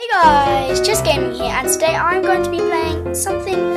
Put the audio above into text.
Hey guys, Just Gaming here, and today I'm going to be playing something